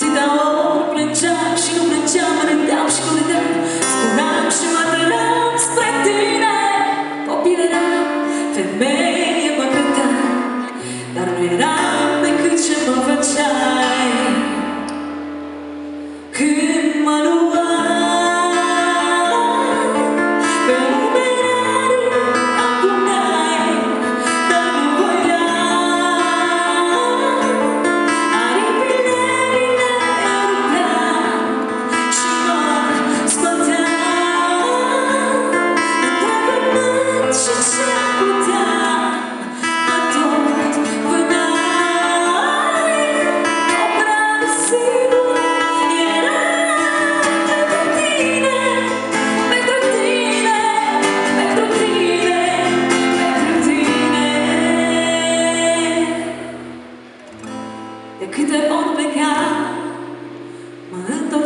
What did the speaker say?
Atâta ori plângeam și nu plângeam, râdeam și nu râdeam, scuram și mă tăram spre tine, copilărea, femeie.